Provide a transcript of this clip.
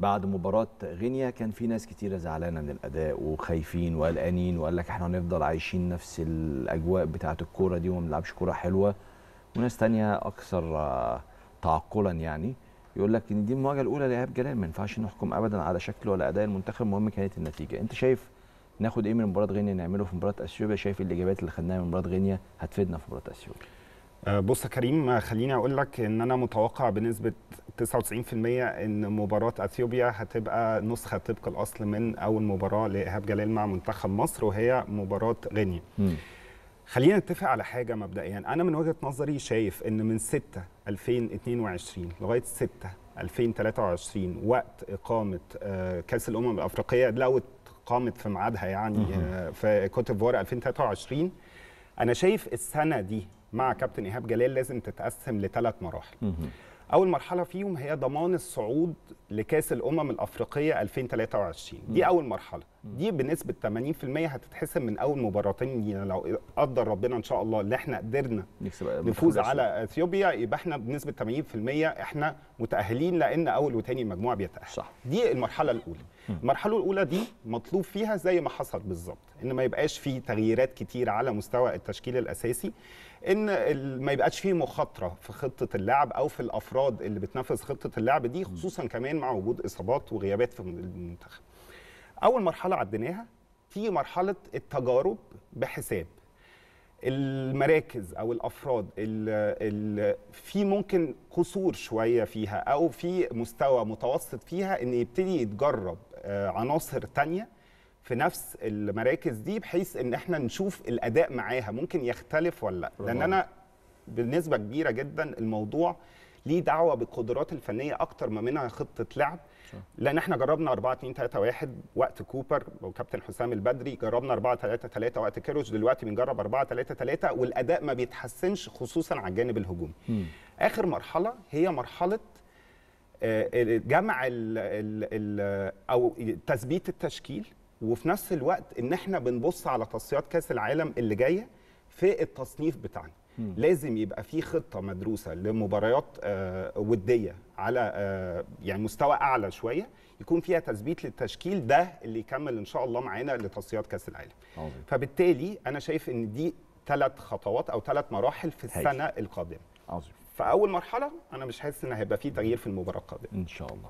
بعد مباراة غينيا كان في ناس كتيرة زعلانة من الأداء وخايفين وقلقانين وقال لك إحنا هنفضل عايشين نفس الأجواء بتاعه الكورة دي وما بنلعبش كورة حلوة. وناس تانية أكثر آه، تعقلا يعني يقول لك إن دي المواجهة الأولى لإيهاب جلال ما ينفعش نحكم ابدا على شكل ولا أداء المنتخب المهم كانت النتيجة. أنت شايف ناخد إيه من مباراة غينيا نعمله في مباراة أثيوبيا؟ شايف الإجابات اللي خدناها من مباراة غينيا هتفيدنا في مباراة أثيوبيا؟ بص يا كريم آه، خليني أقول لك إن أنا متوقع بنسبة 99% إن مباراة أثيوبيا هتبقى نسخة طبق الأصل من أول مباراة لإيهاب جلال مع منتخب مصر وهي مباراة غينيا. خلينا نتفق على حاجة مبدئيا. أنا من وجهة نظري شايف إن من 6 2022 لغاية 6 2023 وقت إقامة آه، كأس الأمم الأفريقية لو قامت في ميعادها يعني آه، في كوت ديفوار 2023 أنا شايف السنة دي مع كابتن إيهاب جلال لازم تتقسم لثلاث مراحل. أول مرحلة فيهم هي ضمان الصعود لكأس الأمم الأفريقية 2023 دي أول مرحلة. دي بنسبة 80% هتتحسم من أول مباراتين يعني لو قدر ربنا إن شاء الله اللي إحنا قدرنا نفوز على إثيوبيا يبقى إحنا بنسبة 80% إحنا متأهلين لأن أول وثاني مجموعة بيتأهل. صح. دي المرحلة الأولى. المرحلة الأولى دي مطلوب فيها زي ما حصل بالظبط إن ما يبقاش في تغييرات كتير على مستوى التشكيل الأساسي إن ما يبقاش في مخاطرة في خطة اللعب أو في الأفراد اللي بتنفذ خطة اللعب دي خصوصا كمان مع وجود إصابات وغيابات في المنتخب. أول مرحلة عديناها تيجي مرحلة التجارب بحساب. المراكز أو الأفراد اللي في ممكن قصور شوية فيها أو في مستوى متوسط فيها إن يبتدي يتجرب آه، عناصر تانية في نفس المراكز دي بحيث إن إحنا نشوف الأداء معاها ممكن يختلف ولا لأ. لأن أنا بنسبة كبيرة جدا الموضوع ليه دعوة بالقدرات الفنية أكتر ما منها خطة لعب. لأن إحنا جربنا 4 2 3 1 وقت كوبر وكابتن حسام البدري جربنا 4 3 3 وقت كيروش دلوقتي بنجرب 4 3 3 والأداء ما بيتحسنش خصوصا على الجانب الهجومي. آخر مرحلة هي مرحلة آه، جمع ال ال ال أو تثبيت التشكيل وفي نفس الوقت إن إحنا بنبص على تصفيات كأس العالم اللي جاية في التصنيف بتاعنا. لازم يبقى في خطة مدروسة لمباريات آه، ودية على آه، يعني مستوى أعلى شوية يكون فيها تثبيت للتشكيل ده اللي يكمل إن شاء الله معانا لتصفيات كأس العالم. عظيم. فبالتالي أنا شايف إن دي ثلاث خطوات أو ثلاث مراحل في. السنة القادمة. عظيم. فأول مرحلة أنا مش حاسس إن هيبقى في تغيير في المباراة القادمة. إن شاء الله.